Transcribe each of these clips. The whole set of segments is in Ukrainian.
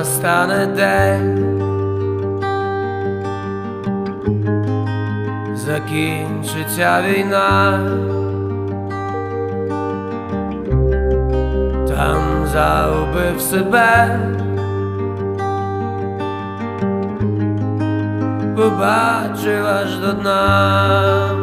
настане день, закінчиться війна, там загубив себе, побачив аж до дна.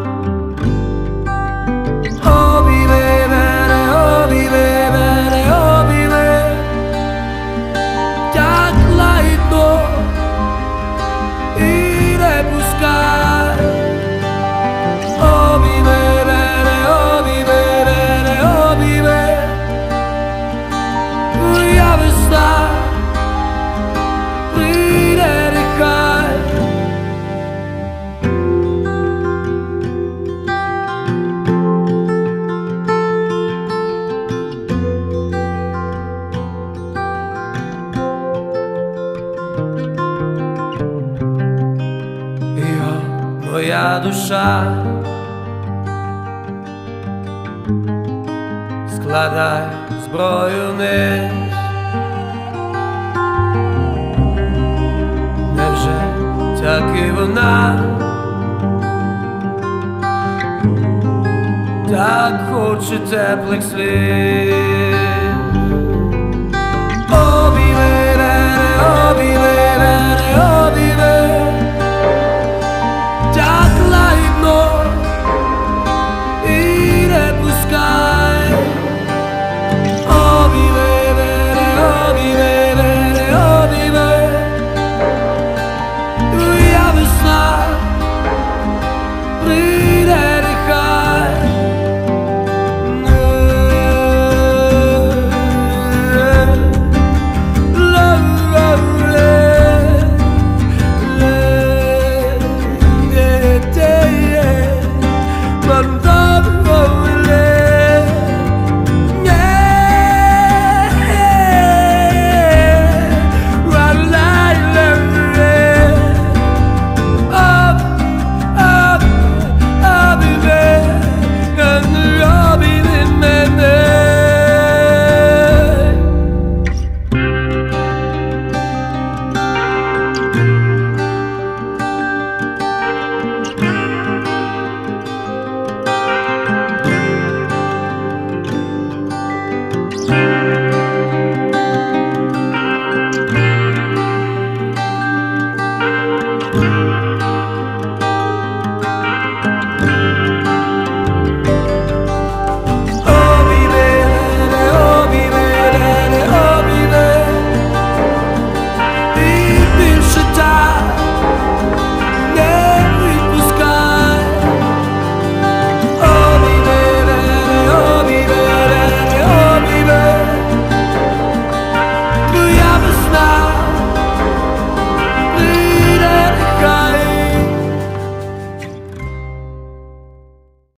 Душа. Складай зброю вниз Невже так і вона? Так хоче теплих слів